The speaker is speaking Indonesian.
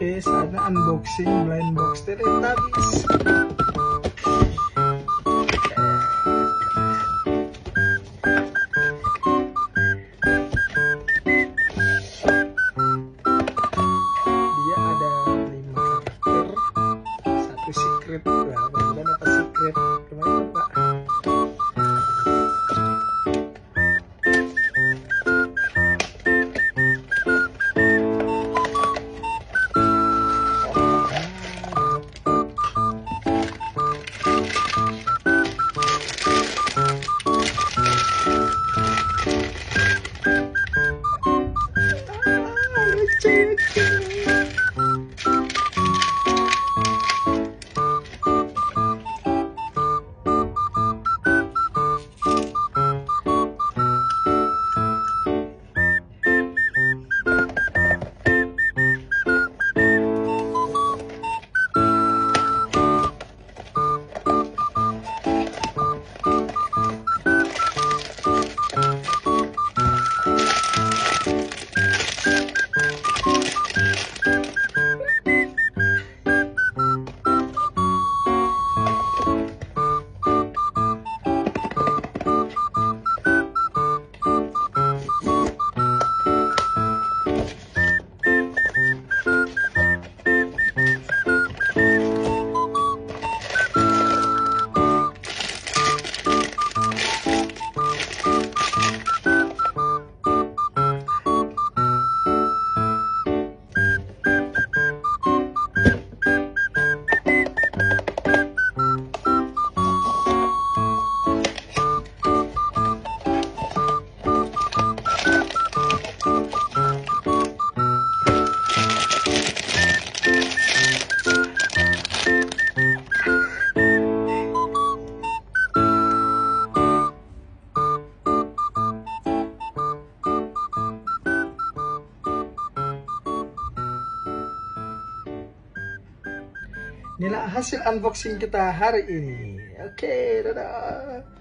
Oke, saatnya unboxing blind box Teletubbies. Dia ada lima karakter, satu secret. Mudah-mudahan apa secret? Gimana Inilah hasil unboxing kita hari ini. Oke, dadah.